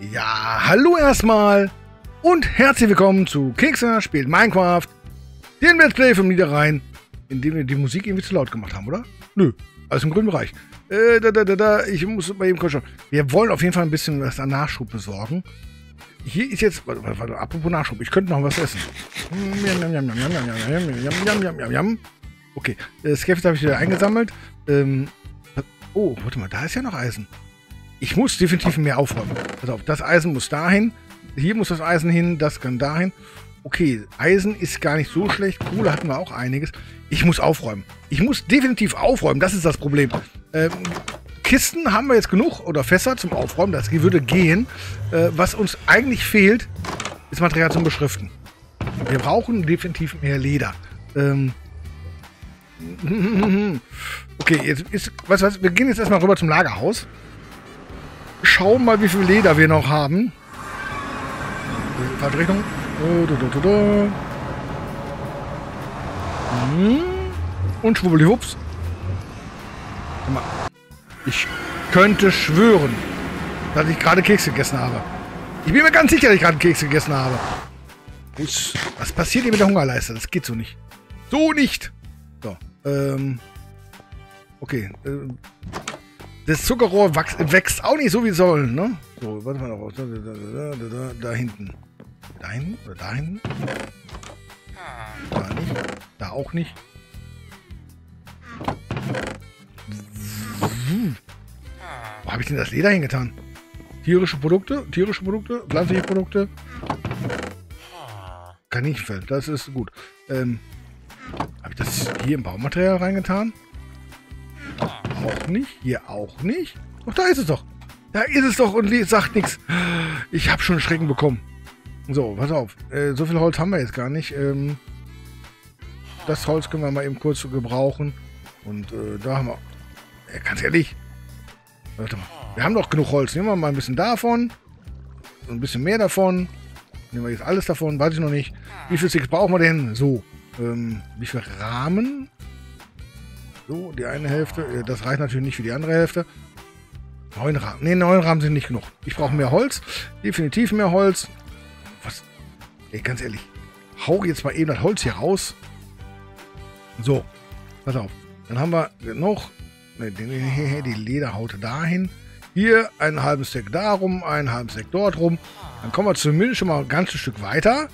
Ja, hallo erstmal und herzlich willkommen zu Kekser spielt Minecraft, den Let's Play vom Niederrhein, in dem wir die Musik irgendwie zu laut gemacht haben, oder? Nö, alles im grünen Bereich. Äh, da, da, da, da, ich muss mal eben kurz schauen. Wir wollen auf jeden Fall ein bisschen was an Nachschub besorgen. Hier ist jetzt, warte, warte, warte, apropos Nachschub, ich könnte noch was essen. Okay, das Skeffis habe ich wieder eingesammelt. Ähm, oh, warte mal, da ist ja noch Eisen. Ich muss definitiv mehr aufräumen. Pass auf, das Eisen muss dahin. Hier muss das Eisen hin, das kann dahin. Okay, Eisen ist gar nicht so schlecht. Kohle hatten wir auch einiges. Ich muss aufräumen. Ich muss definitiv aufräumen. Das ist das Problem. Ähm, Kisten haben wir jetzt genug oder Fässer zum Aufräumen. Das würde gehen. Äh, was uns eigentlich fehlt, ist Material zum Beschriften. Wir brauchen definitiv mehr Leder. Ähm, okay, jetzt ist, was, was, wir gehen jetzt erstmal rüber zum Lagerhaus schauen mal, wie viel Leder wir noch haben. Falsche Richtung. Hm. Und schwubbelihups. Ich könnte schwören, dass ich gerade Kekse gegessen habe. Ich bin mir ganz sicher, dass ich gerade Kekse gegessen habe. Was passiert hier mit der Hungerleiste? Das geht so nicht. So nicht! So, ähm... Okay, äh, das Zuckerrohr wächst, wächst auch nicht so wie soll, ne? So, warte mal noch. Da, da, da, da, hinten. Da hinten? Oder da hinten? Da nicht. Da auch nicht. Wo habe ich denn das Leder hingetan? Tierische Produkte, tierische Produkte, pflanzliche Produkte. Kaninchenfell, das ist gut. Ähm, habe ich das hier im Baumaterial reingetan? Auch nicht. Hier auch nicht. Doch, da ist es doch. Da ist es doch und sagt nichts. Ich habe schon Schrecken bekommen. So, pass auf. Äh, so viel Holz haben wir jetzt gar nicht. Ähm, das Holz können wir mal eben kurz gebrauchen. Und äh, da haben wir... Äh, ganz ehrlich. Warte mal. Wir haben doch genug Holz. Nehmen wir mal ein bisschen davon. Ein bisschen mehr davon. Nehmen wir jetzt alles davon. Weiß ich noch nicht. Wie viel Sticks brauchen wir denn? So. Ähm, wie viel Rahmen? So, die eine Hälfte. Äh, das reicht natürlich nicht für die andere Hälfte. Neun Rahmen. Ne, neun Rahmen sind nicht genug. Ich brauche mehr Holz. Definitiv mehr Holz. Was? Ey, ganz ehrlich. Hau jetzt mal eben das Holz hier raus. So. Pass auf. Dann haben wir noch ne, die Lederhaut dahin. Hier einen halben Stack darum, einen halben Stack dort rum. Dann kommen wir zumindest schon mal ein ganzes Stück weiter.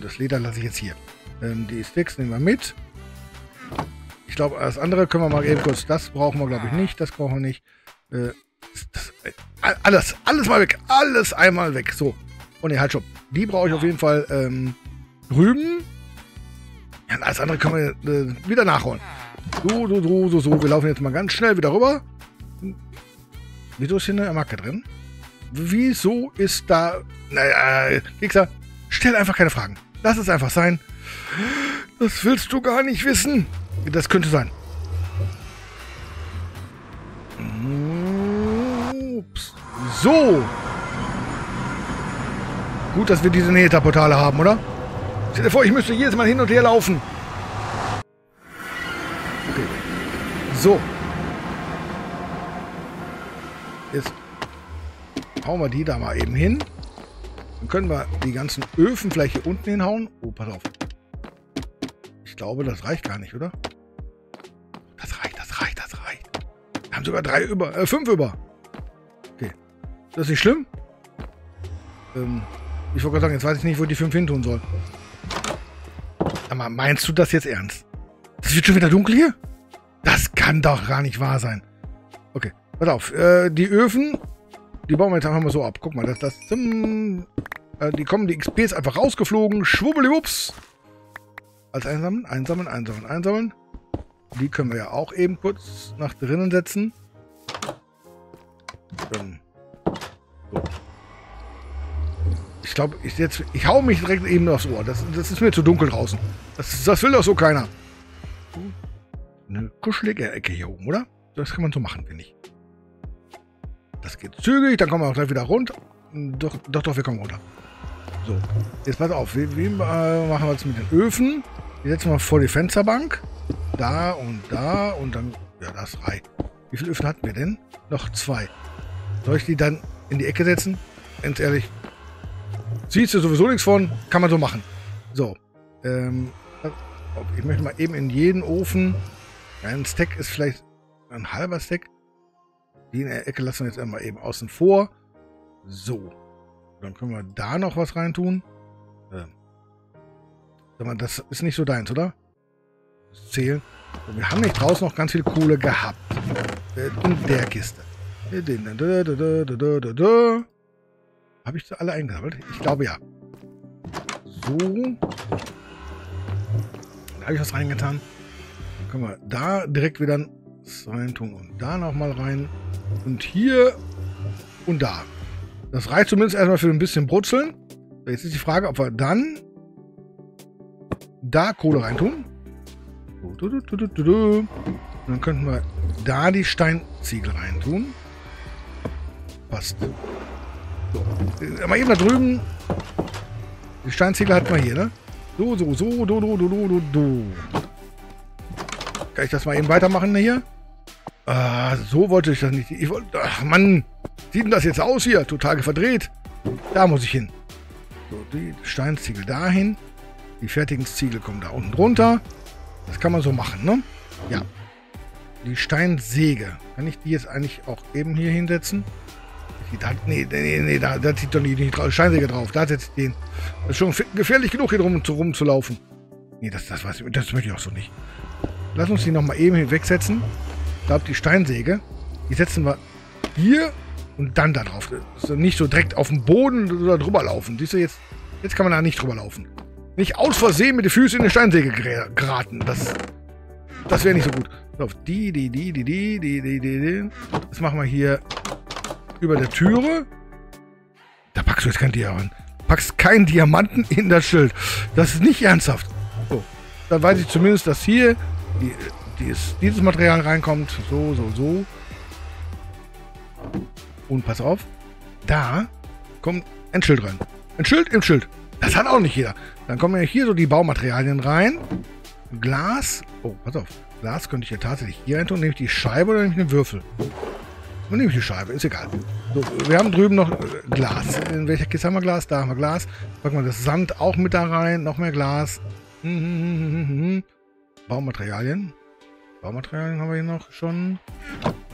Das Leder lasse ich jetzt hier. Ähm, die Sticks nehmen wir mit. Glaube, das andere können wir mal eben kurz. Das brauchen wir, glaube ich, nicht. Das brauchen wir nicht. Äh, das, äh, alles, alles mal weg. Alles einmal weg. So. Oh ne, halt schon. Die brauche ich auf jeden Fall ähm, drüben. Ja, alles andere können wir äh, wieder nachholen. So, so, so, so, so. Wir laufen jetzt mal ganz schnell wieder rüber. Wieso ist hier eine Macke drin? Wieso ist da... Naja, Kekser, stell einfach keine Fragen. Lass es einfach sein. Das willst du gar nicht wissen. Das könnte sein. Ups. So. Gut, dass wir diese Nähterportale haben, oder? Stell dir vor, ich müsste jedes Mal hin und her laufen. Okay. So. Jetzt hauen wir die da mal eben hin. Dann können wir die ganzen Öfen vielleicht hier unten hinhauen. Oh, pass auf glaube, das reicht gar nicht, oder? Sogar drei über, äh, fünf über. Okay. Das ist nicht schlimm. Ähm, ich wollte sagen, jetzt weiß ich nicht, wo die fünf hin tun soll. Aber meinst du das jetzt ernst? Das wird schon wieder dunkel hier? Das kann doch gar nicht wahr sein. Okay, pass auf. Äh, die Öfen, die bauen wir jetzt einfach mal so ab. Guck mal, das, das, ähm, äh, die kommen, die XP ist einfach rausgeflogen. Schwubbeliwups. Als einsammeln, einsammeln, einsammeln, einsammeln. Die können wir ja auch eben kurz nach drinnen setzen. So. Ich glaube, ich ich hau mich direkt eben aufs Ohr. Das, das ist mir zu dunkel draußen. Das, das will doch so keiner. Eine kuschelige Ecke hier oben, oder? Das kann man so machen, finde ich. Das geht zügig, dann kommen wir auch gleich wieder runter. Doch, doch, doch, wir kommen runter. So, jetzt pass auf. Wie, wie äh, machen wir jetzt mit den Öfen? Die setzen wir vor die Fensterbank. Da und da und dann... Ja, das reicht. Wie viele Öfen hatten wir denn? Noch zwei. Soll ich die dann in die Ecke setzen? Ganz ehrlich. Siehst du sowieso nichts von, kann man so machen. So. Ähm, ich möchte mal eben in jeden Ofen. Ein Stack ist vielleicht ein halber Stack. Die in der Ecke lassen wir jetzt einmal eben außen vor. So. Dann können wir da noch was reintun. Ähm. Sag mal, das ist nicht so deins, oder? Zählen. Wir haben nicht draußen noch ganz viel Kohle gehabt. Äh, in der Kiste. Habe ich alle eingesammelt? Ich glaube ja. So. Da habe ich was reingetan. Dann können wir da direkt wieder rein tun und da nochmal rein. Und hier und da. Das reicht zumindest erstmal für ein bisschen Brutzeln. Jetzt ist die Frage, ob wir dann da Kohle reintun. Und dann könnten wir da die Steinziegel reintun. Passt. So. Mal eben da drüben. Die Steinziegel hatten wir hier, ne? So, so, so, do, do, do, do, do. Kann ich das mal eben weitermachen hier? Ah, so wollte ich das nicht. Ich wollte, ach Mann, sieht denn das jetzt aus hier? Total verdreht. Da muss ich hin. So, die Steinziegel dahin. Die fertigen Ziegel kommen da unten drunter. Das kann man so machen, ne? Ja. Die Steinsäge. Kann ich die jetzt eigentlich auch eben hier hinsetzen? Da, nee, nee, nee, da, da zieht doch nicht, drauf. Steinsäge drauf. Da setze ich den. Das ist schon gefährlich genug, hier rum, rumzulaufen. Nee, das, das, weiß ich, das möchte ich auch so nicht. Lass uns die nochmal eben wegsetzen. Ich glaube, die Steinsäge, die setzen wir hier und dann da drauf. Das nicht so direkt auf dem Boden oder drüber laufen. Siehst du, jetzt, jetzt kann man da nicht drüber laufen. Nicht aus Versehen mit den Füßen in eine Steinsäge geraten. Das, das wäre nicht so gut. Auf die, die, die, die, die, die, die, die. Das machen wir hier über der Türe. Da packst du jetzt kein Diamant. Packst keinen Diamanten in das Schild. Das ist nicht ernsthaft. So. Dann weiß ich zumindest, dass hier die, dies, dieses Material reinkommt. So, so, so. Und pass auf. Da kommt ein Schild rein. Ein Schild im Schild. Das hat auch nicht jeder. Dann kommen ja hier so die Baumaterialien rein. Glas. Oh, pass auf. Glas könnte ich ja tatsächlich hier rein tun. Nehme ich die Scheibe oder nehme ich einen Würfel? Dann nehme ich die Scheibe, ist egal. So, wir haben drüben noch äh, Glas. In welcher Kiste haben wir Glas? Da haben wir Glas. Packen wir das Sand auch mit da rein. Noch mehr Glas. Hm, hm, Baumaterialien. Baumaterialien haben wir hier noch schon.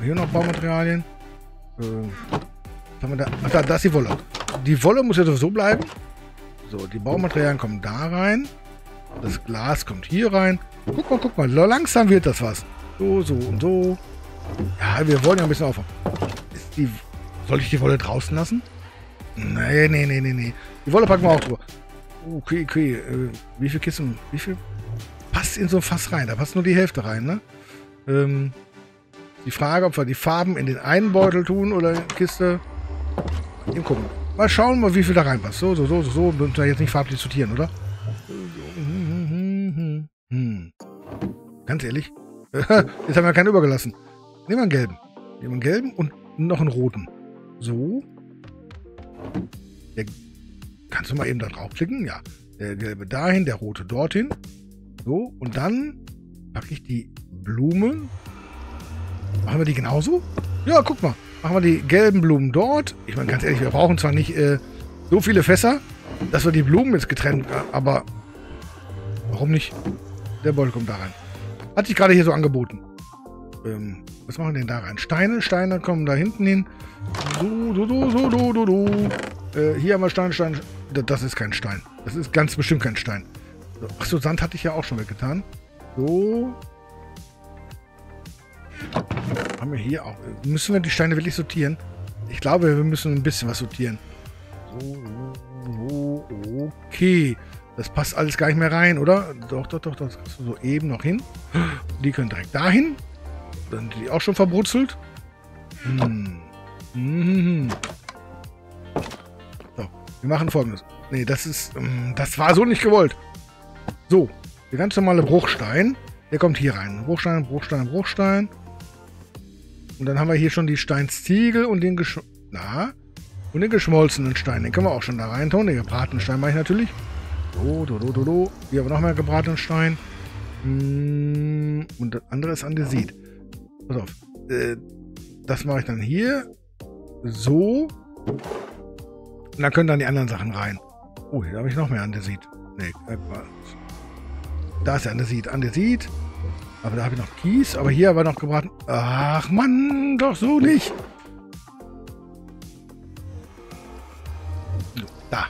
Hier noch Baumaterialien. Äh, haben wir da? Ach, da, da ist die Wolle. Die Wolle muss ja sowieso bleiben. So, die Baumaterialien kommen da rein. Das Glas kommt hier rein. Guck mal, guck mal. Langsam wird das was. So, so und so. Ja, wir wollen ja ein bisschen aufhören. Die, soll ich die Wolle draußen lassen? Nee, nee, nee, nee, nee. Die Wolle packen wir auch drüber. Okay, okay. Äh, wie viel Kissen? Wie viel? Passt in so ein Fass rein. Da passt nur die Hälfte rein, ne? Ähm, die Frage, ob wir die Farben in den einen Beutel tun oder in die Kiste. Eben gucken. Mal schauen, mal, wie viel da reinpasst. So, so, so, so, so. Und da jetzt nicht farblich sortieren, oder? Hm. Ganz ehrlich. jetzt haben wir keinen übergelassen. Nehmen wir einen gelben. Nehmen wir einen gelben und noch einen roten. So. Der, kannst du mal eben da draufklicken? Ja. Der gelbe dahin, der rote dorthin. So. Und dann packe ich die Blumen. Machen wir die genauso? Ja, guck mal. Machen wir die gelben Blumen dort. Ich meine, ganz ehrlich, wir brauchen zwar nicht äh, so viele Fässer, dass wir die Blumen jetzt getrennt, aber warum nicht? Der Beutel kommt da rein. Hat sich gerade hier so angeboten. Ähm, was machen wir denn da rein? Steine, Steine kommen da hinten hin. So, so, so, so, so, so, so. Äh, hier haben wir Stein, Stein. Das ist kein Stein. Das ist ganz bestimmt kein Stein. So. Achso, Sand hatte ich ja auch schon weggetan. So. Haben wir hier auch. Müssen wir die Steine wirklich sortieren? Ich glaube, wir müssen ein bisschen was sortieren. So, so, okay. Das passt alles gar nicht mehr rein, oder? Doch, doch, doch, das kannst du so eben noch hin. Die können direkt dahin. Dann sind die auch schon verbrutzelt. Hm. Mhm. So, wir machen folgendes. Nee, das ist. Ähm, das war so nicht gewollt. So, der ganz normale Bruchstein. Der kommt hier rein. Bruchstein, Bruchstein, Bruchstein. Und dann haben wir hier schon die Steinsziegel und den Gesch Na? Und den geschmolzenen Stein. Den können wir auch schon da rein tun. Den gebratenen Stein mache ich natürlich. So, do, do, do, do. Hier haben wir noch mehr gebratenen Stein. Hm, und das andere ist Andesit. Pass auf. Äh, das mache ich dann hier. so. Und dann können dann die anderen Sachen rein. Oh, hier habe ich noch mehr Andesit. Nee, äh, da ist der Andesit. Andesit. Aber da habe ich noch Kies. Aber hier aber noch gebraten. Ach Mann, doch so nicht. Da.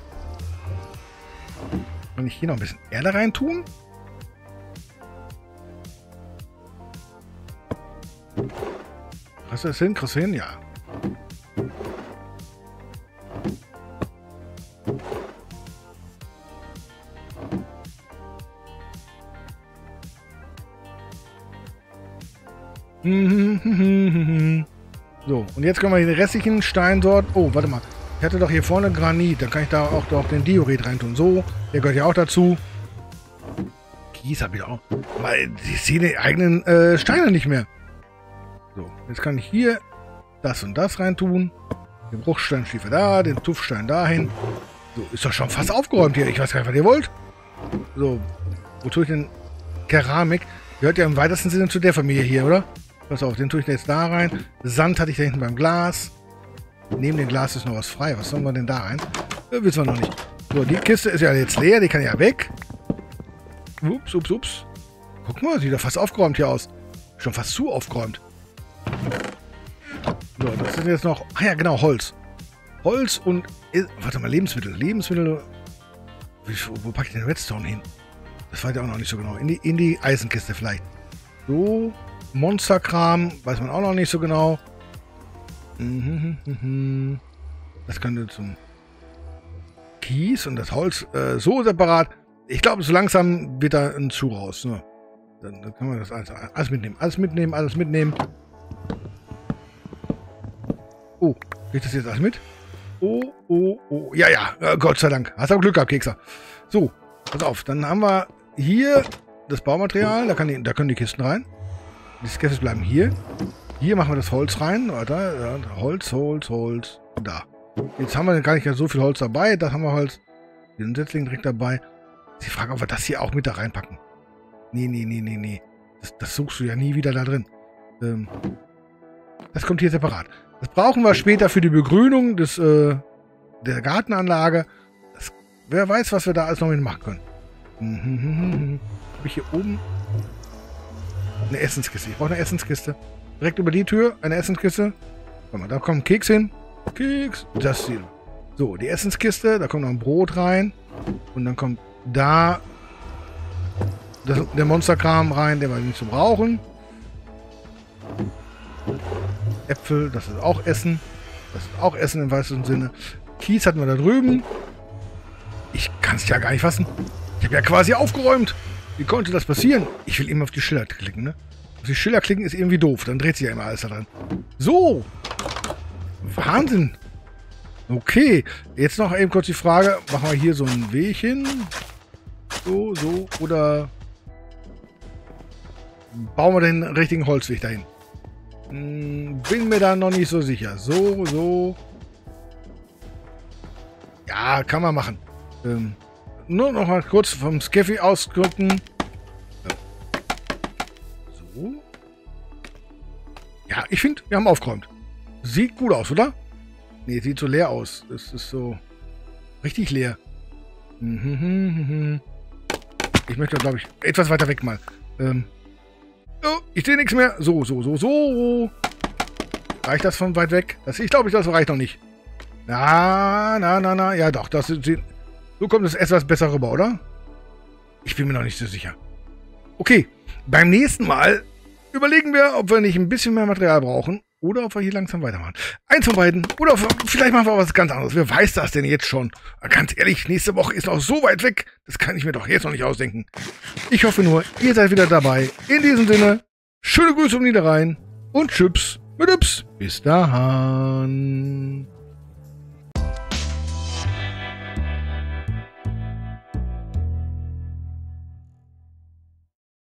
Kann ich hier noch ein bisschen Erde rein tun? Kriegst du das hin? Kriegst du hin? Ja. So, und jetzt können wir den restlichen Stein dort... Oh, warte mal. Ich hatte doch hier vorne Granit. Dann kann ich da auch doch den Diorit reintun. So, der gehört ja auch dazu. Kies habe ich auch. Weil ich sehe die eigenen äh, Steine nicht mehr. So, jetzt kann ich hier das und das reintun. Den Bruchsteinschiefer da, den Tuffstein dahin. So, ist doch schon fast aufgeräumt hier. Ich weiß gar nicht, was ihr wollt. So, wo tue ich denn Keramik? Gehört ja im weitesten Sinne zu der Familie hier, oder? Pass auf, den tue ich jetzt da rein. Sand hatte ich da hinten beim Glas. Neben dem Glas ist noch was frei. Was sollen wir denn da rein? Äh, wissen wir noch nicht. So, die Kiste ist ja jetzt leer. Die kann ja weg. Ups, ups, ups. Guck mal, sieht ja fast aufgeräumt hier aus. Schon fast zu aufgeräumt. So, das sind jetzt noch... Ah ja, genau, Holz. Holz und... Warte mal, Lebensmittel. Lebensmittel... Wo, wo packe ich den Redstone hin? Das weiß ich auch noch nicht so genau. In die, in die Eisenkiste vielleicht. So, Monsterkram, weiß man auch noch nicht so genau. Das könnte zum Kies und das Holz äh, so separat. Ich glaube, so langsam wird da ein Schuh raus. Ne? Dann, dann können wir das alles, alles mitnehmen. Alles mitnehmen, alles mitnehmen. Oh, kriegt das jetzt alles mit? Oh, oh, oh. Ja, ja, äh, Gott sei Dank. Hast du Glück gehabt, Kekser. So, pass auf. Dann haben wir hier das Baumaterial. Da, kann die, da können die Kisten rein. Die Sketches bleiben hier. Hier machen wir das Holz rein. Ja, Holz, Holz, Holz. Da. Jetzt haben wir gar nicht so viel Holz dabei. Da haben wir Holz. Den Setzling direkt dabei. Sie fragen, ob wir das hier auch mit da reinpacken. Nee, nee, nee, nee, nee. Das, das suchst du ja nie wieder da drin. Ähm, das kommt hier separat. Das brauchen wir später für die Begrünung des, äh, der Gartenanlage. Das, wer weiß, was wir da alles noch mit machen können. Mhm. Habe ich hier oben eine Essenskiste. Ich brauche eine Essenskiste. Direkt über die Tür eine Essenskiste. Guck mal, da kommt Keks hin. Keks. Das hier. So, die Essenskiste. Da kommt noch ein Brot rein. Und dann kommt da das, der Monsterkram rein, der wir nicht zu brauchen. Äpfel, das ist auch Essen. Das ist auch Essen im weitesten Sinne. Kies hatten wir da drüben. Ich kann es ja gar nicht fassen. Ich habe ja quasi aufgeräumt. Wie konnte das passieren? Ich will immer auf die Schiller klicken, ne? Auf die Schiller klicken ist irgendwie doof. Dann dreht sich ja immer alles da dran. So. Wahnsinn. Okay. Jetzt noch eben kurz die Frage. Machen wir hier so ein Weg hin? So, so. Oder bauen wir den richtigen Holzweg dahin? Hm, bin mir da noch nicht so sicher. So, so. Ja, kann man machen. Ähm, nur noch mal kurz vom Skeffy ausgucken. So. Ja, ich finde, wir haben aufgeräumt. Sieht gut aus, oder? Nee, sieht so leer aus. Es ist so richtig leer. Ich möchte, glaube ich, etwas weiter weg mal. Ähm. Oh, ich sehe nichts mehr. So, so, so, so. Reicht das von weit weg? Das, ich glaube, das reicht noch nicht. Na, na, na, na. Ja, doch. Das sieht, so kommt es etwas besser rüber, oder? Ich bin mir noch nicht so sicher. Okay, beim nächsten Mal überlegen wir, ob wir nicht ein bisschen mehr Material brauchen oder ob wir hier langsam weitermachen. Eins von beiden. Oder vielleicht machen wir was ganz anderes. Wer weiß das denn jetzt schon? Ganz ehrlich, nächste Woche ist noch so weit weg. Das kann ich mir doch jetzt noch nicht ausdenken. Ich hoffe nur, ihr seid wieder dabei. In diesem Sinne, schöne Grüße um Niederrhein und Tschüss mit Yps. Bis dahin.